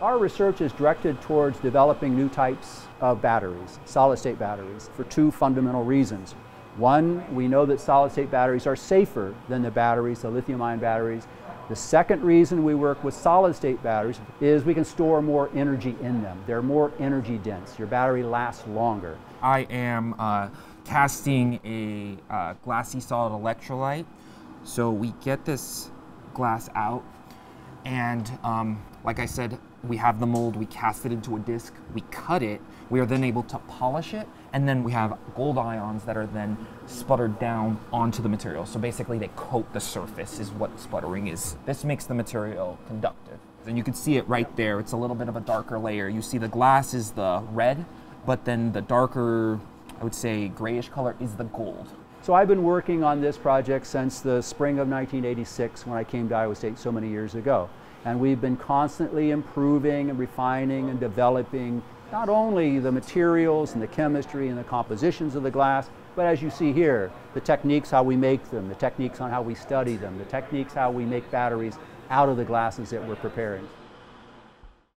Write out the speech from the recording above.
Our research is directed towards developing new types of batteries, solid state batteries, for two fundamental reasons. One, we know that solid state batteries are safer than the batteries, the lithium ion batteries. The second reason we work with solid state batteries is we can store more energy in them. They're more energy dense. Your battery lasts longer. I am uh, casting a uh, glassy solid electrolyte. So we get this glass out and um, like I said, we have the mold, we cast it into a disc, we cut it, we are then able to polish it, and then we have gold ions that are then sputtered down onto the material. So basically they coat the surface is what sputtering is. This makes the material conductive. And you can see it right there, it's a little bit of a darker layer. You see the glass is the red, but then the darker, I would say grayish color is the gold. So I've been working on this project since the spring of 1986 when I came to Iowa State so many years ago. And we've been constantly improving and refining and developing not only the materials and the chemistry and the compositions of the glass, but as you see here, the techniques how we make them, the techniques on how we study them, the techniques how we make batteries out of the glasses that we're preparing.